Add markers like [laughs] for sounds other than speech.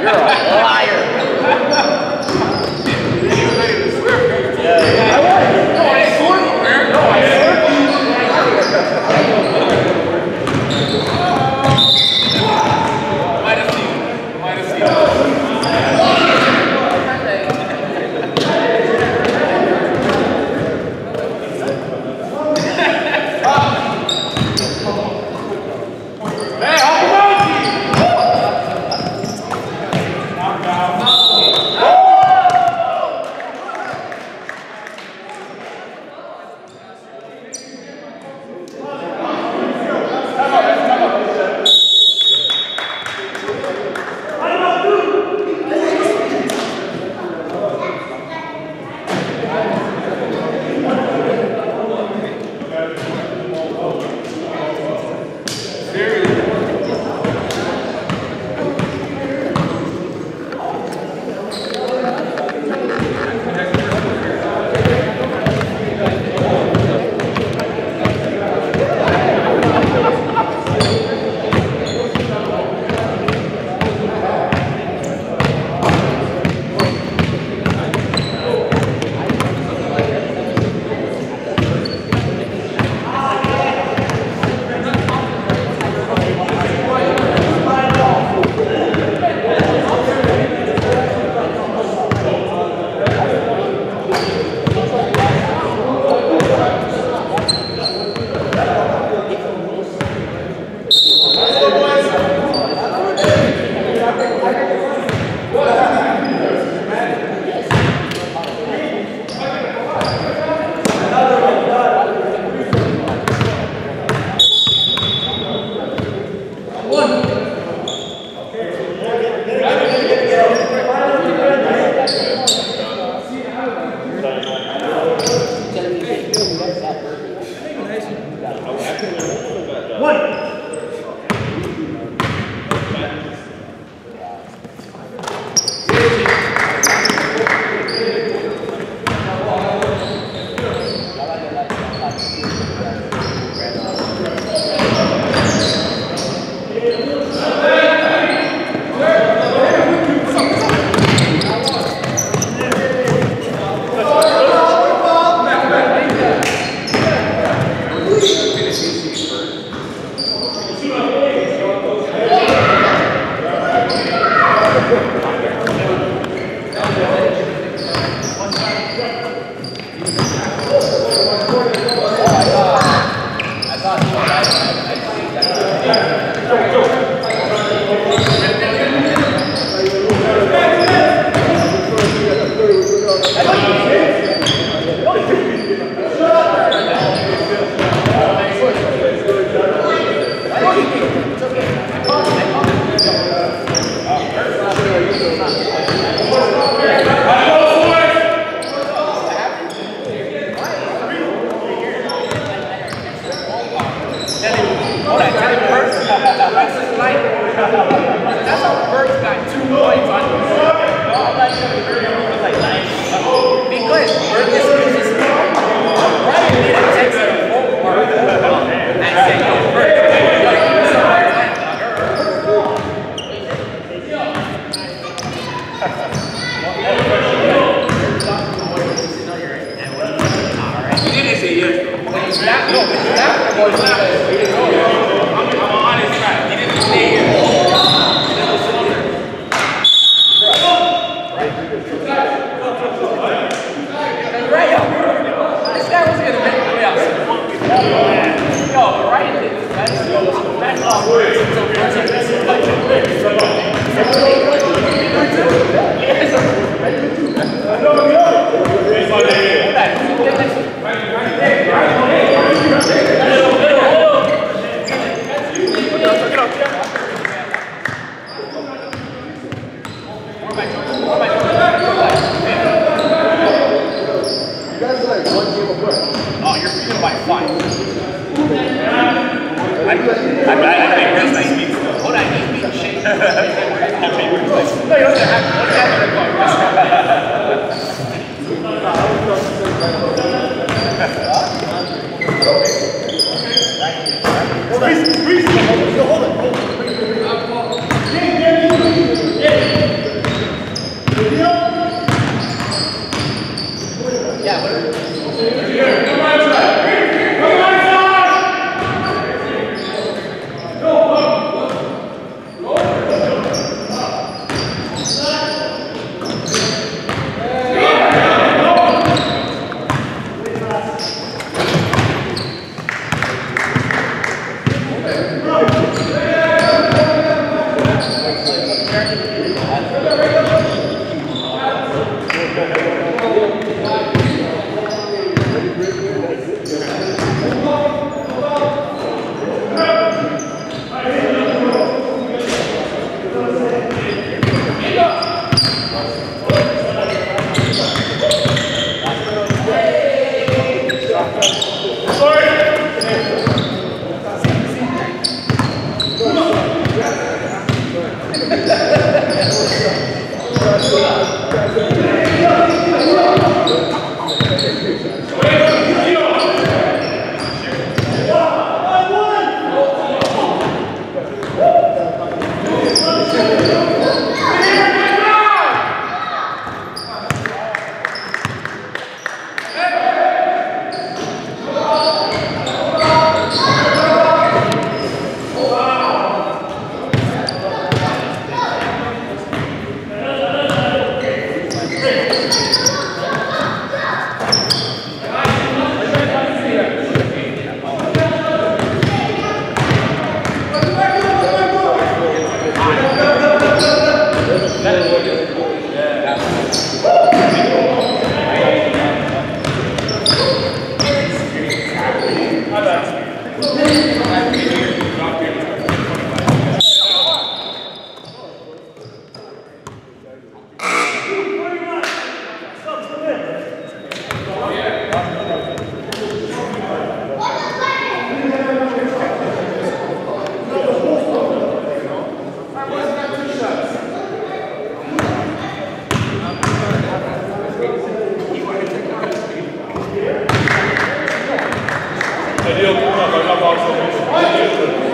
You're all right. i'm I, I think that's nice pizza. Hold on, just be shaped. [laughs] No, you don't have to have Entendeu? Turma, vai acabar o seu